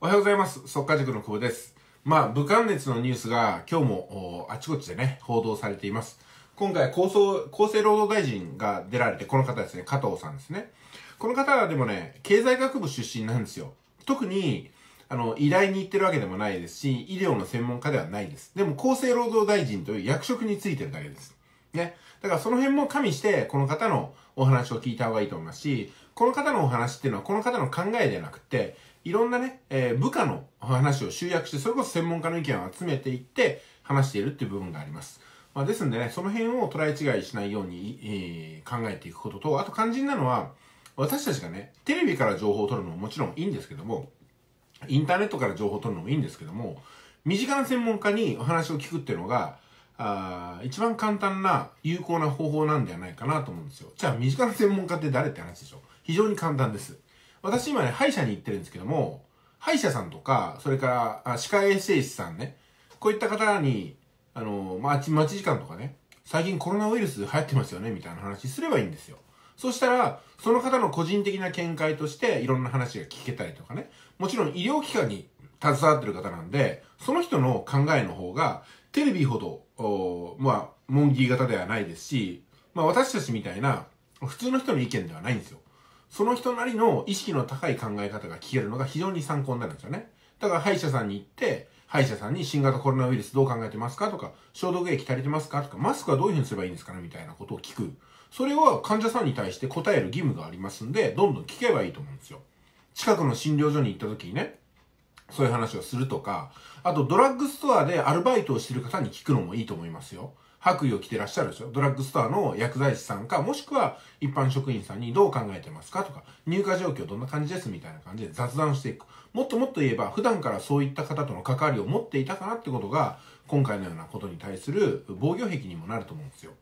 おはようございます。速稼塾の久保です。まあ、武漢熱のニュースが今日もあちこちでね、報道されています。今回厚生、厚生労働大臣が出られて、この方ですね、加藤さんですね。この方はでもね、経済学部出身なんですよ。特に、あの、医大に行ってるわけでもないですし、医療の専門家ではないです。でも、厚生労働大臣という役職についてるだけです。ね。だからその辺も加味して、この方のお話を聞いた方がいいと思いますし、この方のお話っていうのは、この方の考えではなくて、いろんなね、えー部下のお話を集約して、それこそ専門家の意見を集めていって、話しているっていう部分があります。まあ、ですんでね、その辺を捉え違いしないように、えー考えていくことと、あと肝心なのは、私たちがね、テレビから情報を取るのももちろんいいんですけども、インターネットから情報を取るのもいいんですけども、身近な専門家にお話を聞くっていうのが、あ一番簡単な有効な方法なんではないかなと思うんですよ。じゃあ身近な専門家って誰って話でしょ非常に簡単です。私今ね、歯医者に行ってるんですけども、歯医者さんとか、それから、あ歯科衛生士さんね、こういった方に、あの、まあ、待ち時間とかね、最近コロナウイルス流行ってますよね、みたいな話すればいいんですよ。そしたら、その方の個人的な見解として、いろんな話が聞けたりとかね、もちろん医療機関に携わってる方なんで、その人の考えの方が、テレビほど、まあ、文義型ではないですし、まあ私たちみたいな、普通の人の意見ではないんですよ。その人なりの意識の高い考え方が聞けるのが非常に参考になるんですよね。だから歯医者さんに行って、歯医者さんに新型コロナウイルスどう考えてますかとか、消毒液足りてますかとか、マスクはどういうふうにすればいいんですかねみたいなことを聞く。それは患者さんに対して答える義務がありますんで、どんどん聞けばいいと思うんですよ。近くの診療所に行った時にね、そういう話をするとか、あとドラッグストアでアルバイトをしてる方に聞くのもいいと思いますよ。白衣を着てらっしゃるでしょドラッグストアの薬剤師さんか、もしくは一般職員さんにどう考えてますかとか、入荷状況どんな感じですみたいな感じで雑談していく。もっともっと言えば、普段からそういった方との関わりを持っていたかなってことが、今回のようなことに対する防御壁にもなると思うんですよ。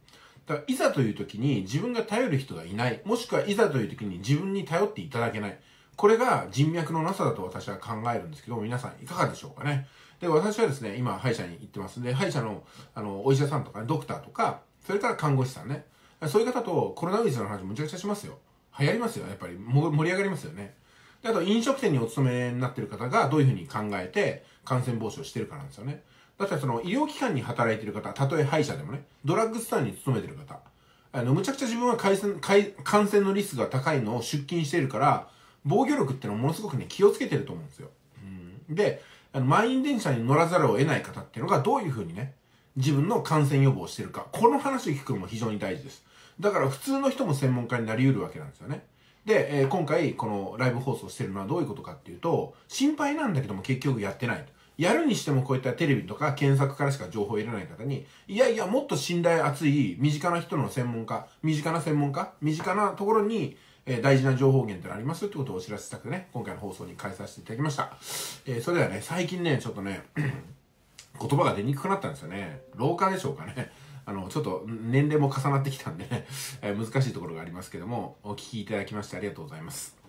だから、いざという時に自分が頼る人がいない。もしくはいざという時に自分に頼っていただけない。これが人脈のなさだと私は考えるんですけど、皆さんいかがでしょうかね。で、私はですね、今歯医者に行ってますんで、歯医者の、あの、お医者さんとか、ね、ドクターとか、それから看護師さんね。そういう方とコロナウイルスの話むちゃくちゃしますよ。流行りますよ。やっぱり盛り上がりますよね。で、あと飲食店にお勤めになってる方がどういうふうに考えて感染防止をしてるかなんですよね。だってその医療機関に働いてる方、たとえ歯医者でもね、ドラッグストアに勤めてる方、あの、むちゃくちゃ自分は感染感染のリスクが高いのを出勤してるから、防御力ってのはものすごくね、気をつけてると思うんですよ。うん、で、あの、満員電車に乗らざるを得ない方っていうのがどういうふうにね、自分の感染予防をしてるか、この話を聞くのも非常に大事です。だから普通の人も専門家になり得るわけなんですよね。で、えー今回このライブ放送してるのはどういうことかっていうと、心配なんだけども結局やってない。やるにしてもこういったテレビとか検索からしか情報を得られない方に、いやいや、もっと信頼厚い身近な人の専門家、身近な専門家、身近なところに、えー大事な情報源ってのありますってことをお知らせしたくてね、今回の放送に変えさせていただきました。えーそれではね、最近ね、ちょっとね、言葉が出にくくなったんですよね。老化でしょうかね。あの、ちょっと年齢も重なってきたんでね、えー難しいところがありますけども、お聞きいただきましてありがとうございます。